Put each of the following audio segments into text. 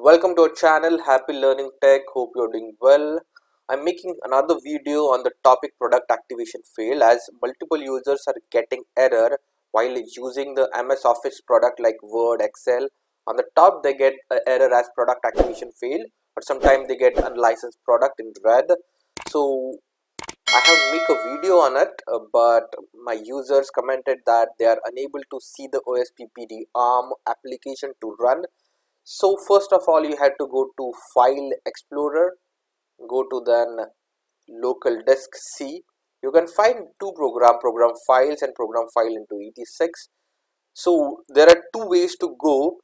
Welcome to our channel Happy Learning Tech. Hope you're doing well. I'm making another video on the topic product activation fail as multiple users are getting error while using the MS Office product like Word, Excel. On the top they get error as product activation fail or sometimes they get unlicensed product in red. So I have make a video on it uh, but my users commented that they are unable to see the OSPPD ARM application to run so first of all you had to go to file explorer. Go to then local disk C. You can find two program program files and program file into ET6 so there are two ways to go.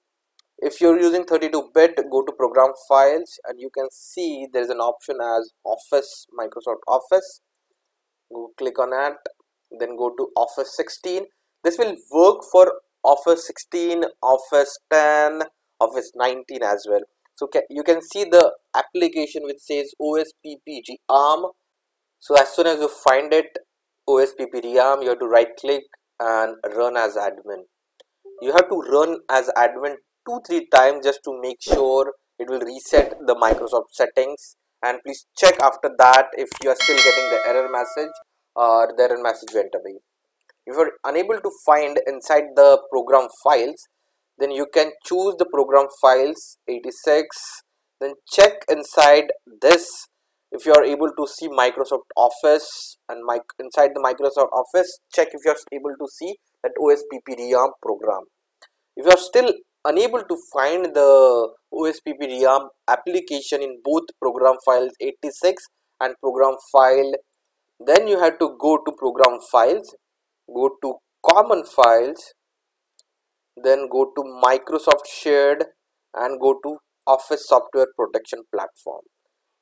If you're using 32 bit go to program files and you can see there is an option as office Microsoft Office. Go click on that then go to Office 16 this will work for Office 16 Office 10 office 19 as well. So you can see the application which says OSPPG ARM so as soon as you find it OSPPREARM you have to right click and run as admin. You have to run as admin two three times just to make sure it will reset the Microsoft settings. And please check after that if you are still getting the error message or the error message went away. If you are unable to find inside the program files then you can choose the program files 86 then check inside this. If you are able to see Microsoft Office and my, inside the Microsoft Office check if you are able to see that OSPPREARM program. If you are still unable to find the OSPPREARM application in both program files 86 and program file then you have to go to program files go to common files then go to Microsoft Shared and go to Office Software Protection Platform.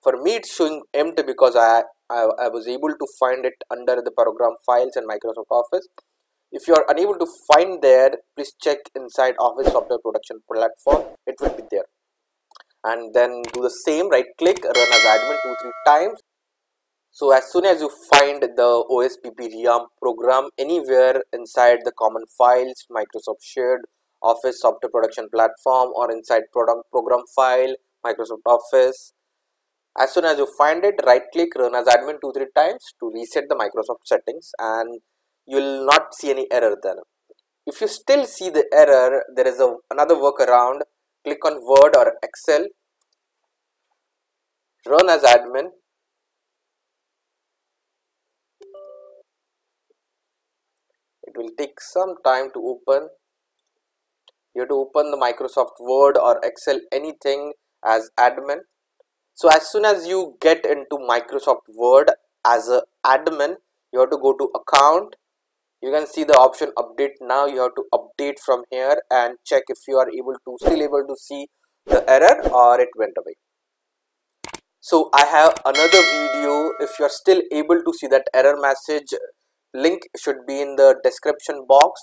For me it's showing empty because I, I, I was able to find it under the program files and Microsoft Office. If you are unable to find there, please check inside Office Software Protection Platform, it will be there. And then do the same, right click, run as admin 2-3 times so as soon as you find the OSPPREARM program anywhere inside the common files, Microsoft Shared, Office Software Protection Platform or inside product program file, Microsoft Office. As soon as you find it, right click, run as admin 2-3 times to reset the Microsoft settings and you will not see any error then. If you still see the error, there is a, another workaround. Click on Word or Excel, run as admin will take some time to open. You have to open the Microsoft Word or Excel anything as admin. So as soon as you get into Microsoft Word as a admin you have to go to account. You can see the option update now. You have to update from here and check if you are able to still able to see the error or it went away. So I have another video. If you are still able to see that error message link should be in the description box